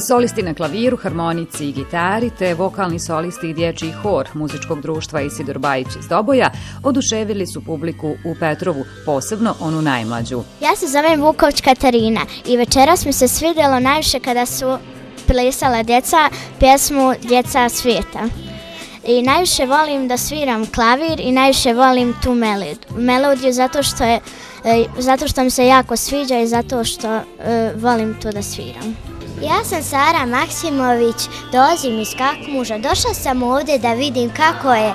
Solisti na klaviru, harmonici i gitari, te vokalni solisti i dječji hor muzičkog društva Isidor Bajić iz Doboja oduševili su publiku u Petrovu, posebno onu najmlađu. Ja se zovem Vuković Katarina i večeras mi se svidjelo najviše kada su plesala djeca pjesmu Djeca svijeta. I najviše volim da sviram klavir i najviše volim tu melodiju zato što, je, e, zato što mi se jako sviđa i zato što uh, volim to da sviram. Ja sam Sara Maksimović, dolazim iz Kakmuža. Došla sam ovdje da vidim kako je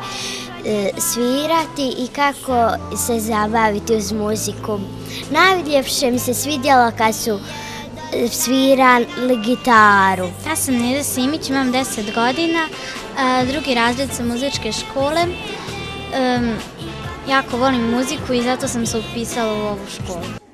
e, svirati i kako se zabaviti uz muziku. Najljepše mi se svidjelo kad su e, svirali gitaru. Ja sam Neda Simić, imam 10 godina, e, drugi razred sa muzičke škole. E, jako volim muziku i zato sam se upisala u ovu školu.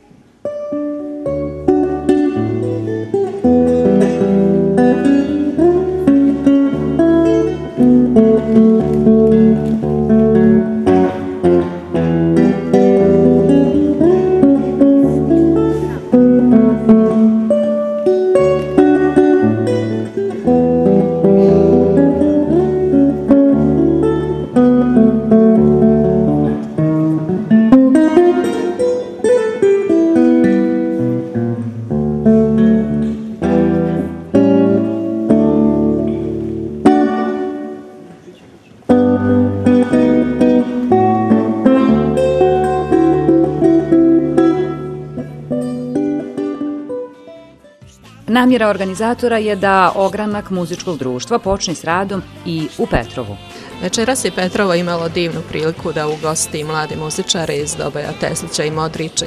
Namjera organizatora je da ogranak muzičkog društva počne s radom i u Petrovu. Večeras je Petrovo imalo divnu priliku da ugosti mlade muzičare iz Dobaja Teslića i Modriče.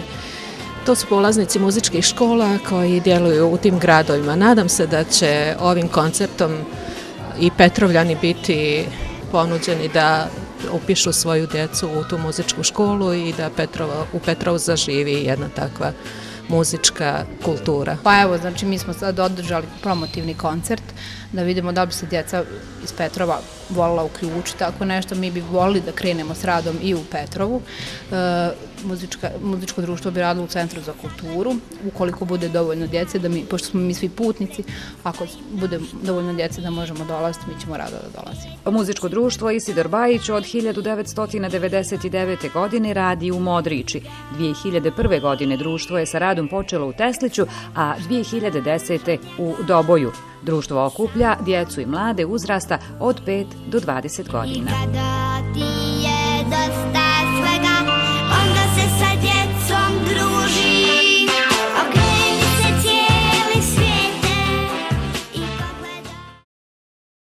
To su polaznici muzičkih škola koji djeluju u tim gradovima. Nadam se da će ovim konceptom i Petrovljani biti ponuđeni da upišu svoju djecu u tu muzičku školu i da Petrovo, u Petrovu zaživi jedna takva muzička kultura. Pa evo, znači mi smo sad održali promotivni koncert da vidimo da bi se djeca iz Petrova volila uključiti tako nešto. Mi bi volili da krenemo s radom i u Petrovu. E, muzička, muzičko društvo bi radilo u Centru za kulturu. Ukoliko bude dovoljno djece, da mi, pošto smo mi svi putnici, ako bude dovoljno djece da možemo dolaziti, mi ćemo rado da dolazimo. Muzičko društvo Isidor Bajić od 1999. godine radi u Modriči. 2001. godine društvo je sa radom počelo u Tesliću, a 2010. u Doboju. Društvo okuplja djecu i mlade uzrasta od 5 do 20 godina. I kada ti...